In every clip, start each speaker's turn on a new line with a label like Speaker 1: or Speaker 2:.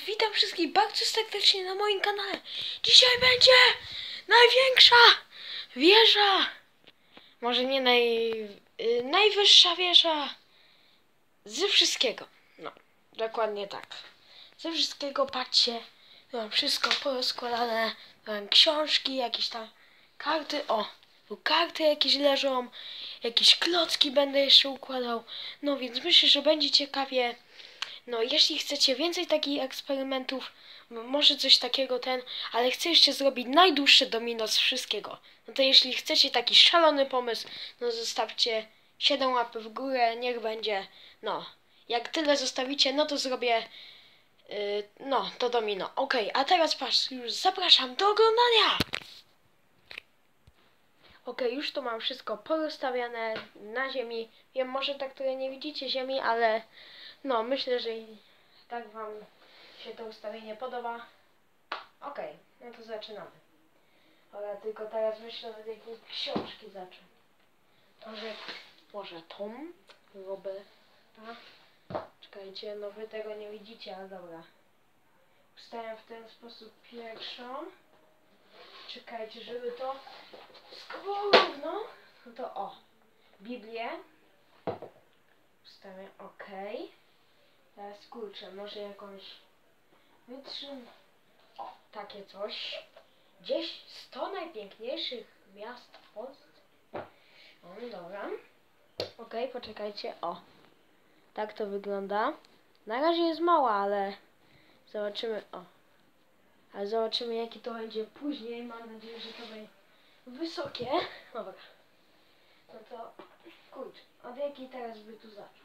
Speaker 1: witam wszystkich bardzo serdecznie na moim kanale. Dzisiaj będzie największa wieża. Może nie naj, y, najwyższa wieża ze wszystkiego. No, dokładnie tak. Ze wszystkiego patrzcie. Mam wszystko porozkładane. Mam książki, jakieś tam karty. O, tu karty jakieś leżą. Jakieś klocki będę jeszcze układał. No więc myślę, że będzie ciekawie. No, jeśli chcecie więcej takich eksperymentów, może coś takiego ten, ale chcę jeszcze zrobić najdłuższe domino z wszystkiego. No to jeśli chcecie taki szalony pomysł, no zostawcie 7 łapy w górę, niech będzie. No, jak tyle zostawicie, no to zrobię. Yy, no, to domino. Okej, a teraz patrz, już zapraszam do oglądania! Okej, już tu mam wszystko porozstawiane na ziemi. Wiem, może tak trochę nie widzicie ziemi, ale no, myślę, że i tak Wam się to ustawienie podoba. Okej, no to zaczynamy. Ale tylko teraz myślę, od jakiej książki zacząć. Może, może Tom? Roberta? Czekajcie, no Wy tego nie widzicie, ale dobra. Ustawiam w ten sposób pierwszą. Czekajcie, żeby to skło równo. No to o. Biblię. Ustawiam OK. Teraz kurczę, może jakąś wytrzym. O, takie coś. Gdzieś 100 najpiękniejszych miast w Polsce. O, dobra. OK, poczekajcie. O. Tak to wygląda. Na razie jest mała, ale zobaczymy. O. Ale zobaczymy jaki to będzie później. Mam nadzieję, że to będzie wysokie. Dobra. No to kurczę, od jakiej teraz by tu zacząć?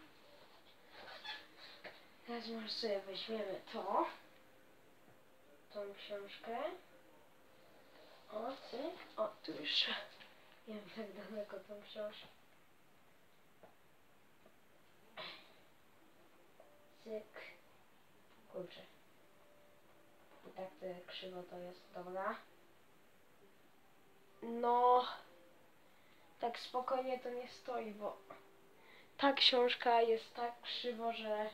Speaker 1: Teraz może sobie weźmiemy to. Tą książkę. O, cyk. O, tu już wiem tak daleko tą książkę. Cyk. Kurczę. I tak to krzywo to jest, dobra. No, tak spokojnie to nie stoi, bo ta książka jest tak krzywo, że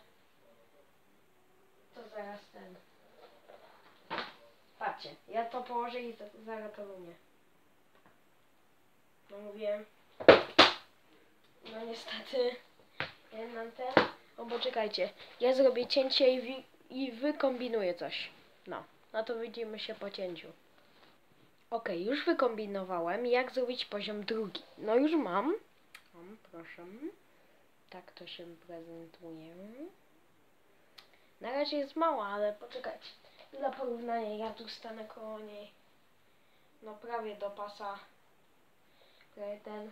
Speaker 1: to zaraz ten. Patrzcie, ja to położę i to, zaraz. No mówiłem. No niestety, nie mam ten. O, bo czekajcie, ja zrobię cięcie i, i wykombinuję coś. No, no to widzimy się po cięciu. Okej, już wykombinowałem, jak zrobić poziom drugi. No już mam. Mam, proszę. Tak to się prezentuje. Na razie jest mała, ale poczekajcie. Dla porównania, ja tu stanę koło niej. No prawie do pasa. Ten.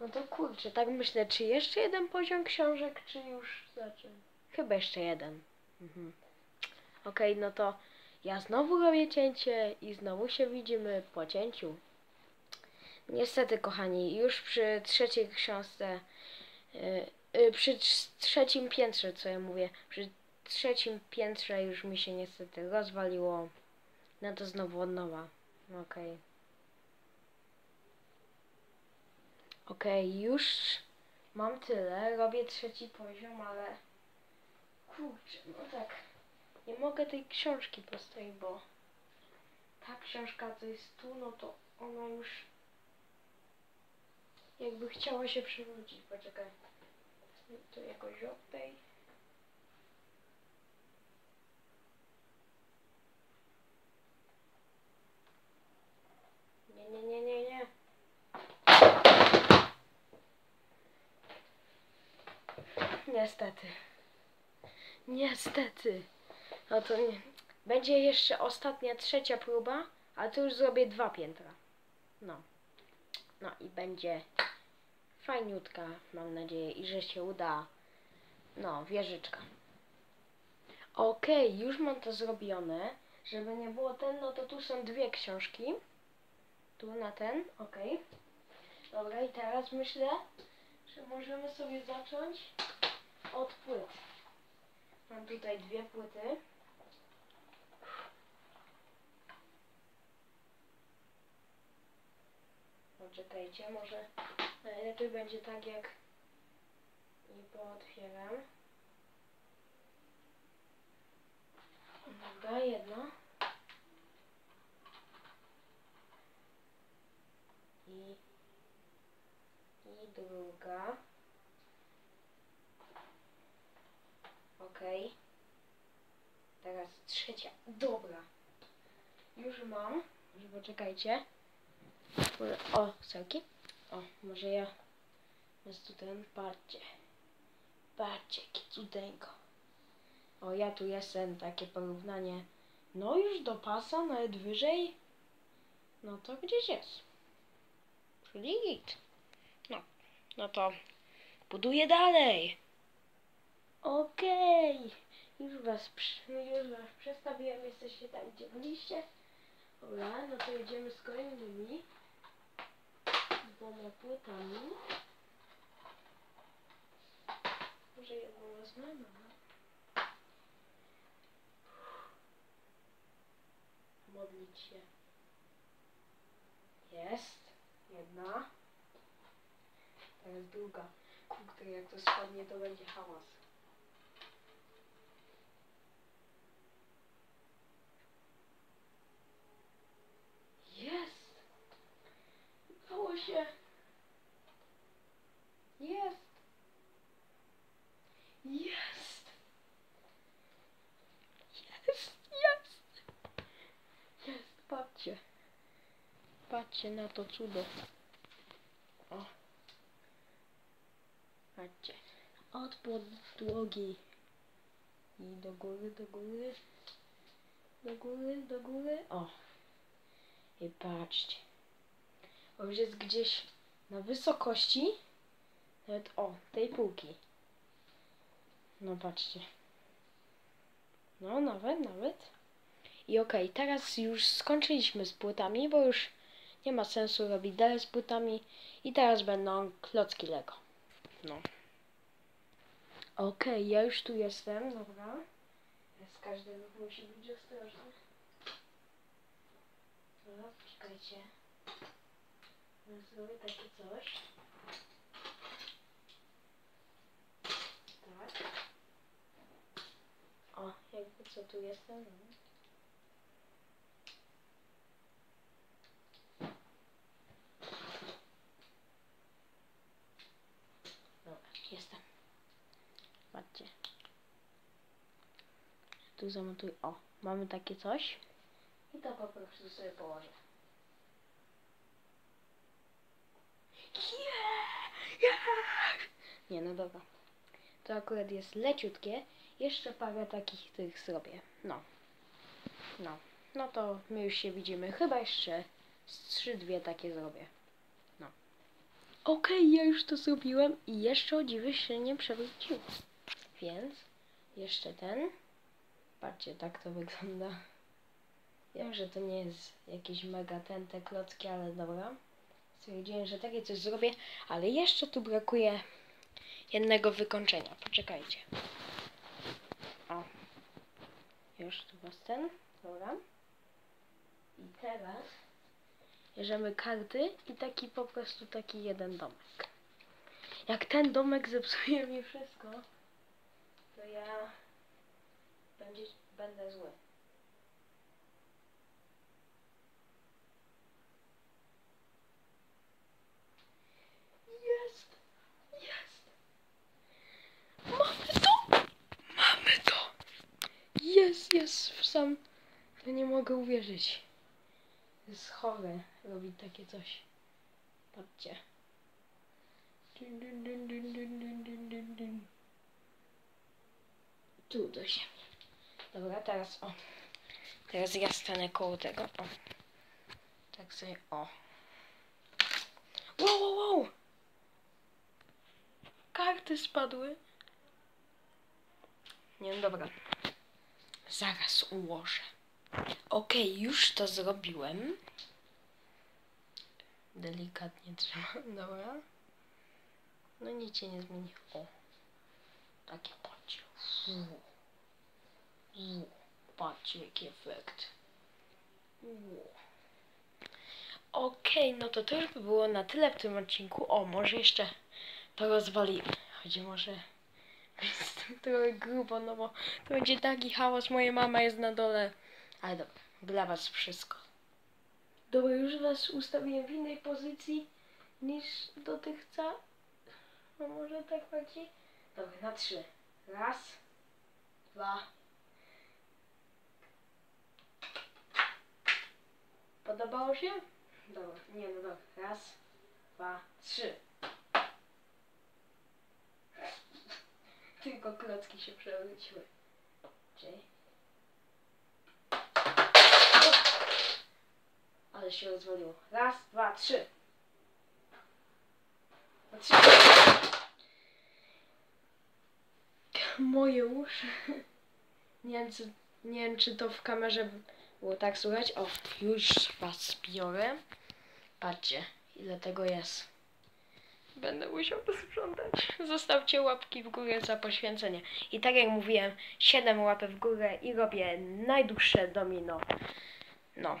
Speaker 1: No to kurczę, tak myślę, czy jeszcze jeden poziom książek, czy już zacząłem? Chyba jeszcze jeden. Mhm. Okej, no to ja znowu robię cięcie i znowu się widzimy po cięciu. Niestety, kochani, już przy trzeciej książce, yy, yy, przy trz- trzecim piętrze, co ja mówię, przy trzecim piętrze już mi się niestety rozwaliło. No to znowu od nowa. Okej. Okej, już mam tyle. Robię trzeci poziom, ale kurczę, no tak. Nie mogę tej książki postawić, bo ta książka co jest tu, no to ona już jakby chciała się przewrócić. Poczekaj. To jakoś od tej. Nie, nie, nie, nie, nie. Niestety. Niestety. No to nie. Będzie jeszcze ostatnia, trzecia próba, ale to już zrobię dwa piętra. No. No i będzie fajniutka, mam nadzieję, i że się uda. No, wieżyczka. Okej, już mam to zrobione. Żeby nie było ten, no to tu są dwie książki. Tu na ten, okej. Dobra, i teraz myślę, że możemy sobie zacząć od płyt. Mam tutaj dwie płyty. Poczekajcie, może najlepiej będzie tak jak i pootwieram. Dobra, jedna. I, i druga. Okej. Teraz trzecia. Dobra. Już mam. Już poczekajcie. Może- O, selki. O, może ja. Jest tu ten, patrzcie. Patrzcie, jaki cudeńko. O, ja tu jestem, takie porównanie. No już do pasa, nawet wyżej. No to gdzieś jest. Czyli git. No, no to buduję dalej. Okej. Już was, już was przestawiłem, jesteście tam, gdzie byliście. Dobra, no to jedziemy z kolejnymi dwoma płytami. Może jedną wezmę, dobra. Modlić się. Jest. Jedna. Teraz druga. Kurde, jak to spadnie, to będzie hałas. Jest! Udało się! Jest! Jest! Jest! Jest! Jest! Patrzcie! Patrzcie na to cudo. O! Patrzcie. Od podłogi. I do góry, do góry. Do góry, do góry. O! I patrzcie. On już jest gdzieś na wysokości. Nawet o, tej półki. No patrzcie. No nawet, nawet. I okej, teraz już skończyliśmy z płytami, bo już nie ma sensu robić dalej z płytami. I teraz będą klocki Lego. No. Okej, ja już tu jestem, dobra. Każdy ruch musi być ostrożny. Dobra, poczekajcie. Ja Zrobię takie coś. Tak. O, jakby co tu jestem. No. Dobra, jestem. Tu zamontuję. O, mamy takie coś. I to po prostu sobie położę. Yeah! Yeah! Nie, no dobra. To akurat jest leciutkie. Jeszcze parę takich tych zrobię. No. No. No to my już się widzimy. Chyba jeszcze z trzy, dwie takie zrobię. No. Okej, ja już to zrobiłem i jeszcze o dziwy się nie przewróciło. Więc jeszcze ten. Patrzcie, tak to wygląda. Wiem, że to nie jest jakieś mega ten te klocki, ale dobra. Stwierdziłem, że takie coś zrobię, ale jeszcze tu brakuje jednego wykończenia. Poczekajcie. O. Już tu was ten. Dobra. I teraz bierzemy karty i taki po prostu taki jeden domek. Jak ten domek zepsuje mi wszystko, to ja będzie, będę zły. Jest! Jest! Mamy to! Mamy to! Jest, jest sam. Ale nie mogę uwierzyć. Jest Robi takie coś. Patrzcie. Tu do ziemi. Dobra, teraz o. Teraz ja stanę koło tego. O. Tak sobie, o. Wow, wow, wow! Karty spadły. Nie, no dobra. Zaraz ułożę. Okej, już to zrobiłem. Delikatnie trzymam, dobra. No nic się nie zmieni. O. Takie patrzcie. Patrzcie jaki efekt. Okej, no to to już by było na tyle w tym odcinku. O, może jeszcze to rozwalimy. Choć może Jest trochę grubo, no bo to będzie taki hałas. Moja mama jest na dole. Ale dobra, dla was wszystko. Dobra, już was ustawiłem w innej pozycji niż dotychczas. No może tak bardziej? Dobra, na trzy. Raz, dwa. Podobało się? Dobra, nie no dobra. Raz, dwa, trzy. Tylko klocki się przewróciły. Czyli... Ale się rozwaliło. Raz, dwa, trzy. Trzy. Moje uszy. Nie wiem, czy, nie wiem, czy to w kamerze było tak słychać. O, już was biorę. Patrzcie, ile tego jest. Będę musiał posprzątać. Zostawcie łapki w górę za poświęcenie. I tak jak mówiłem, 7 łapek w górę i robię najdłuższe domino. No.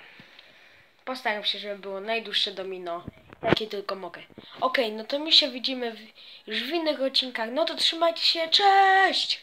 Speaker 1: Postaram się, żeby było najdłuższe domino, jakie tylko mogę. Okej, no to my się widzimy w, już w innych odcinkach. No to trzymajcie się, cześć!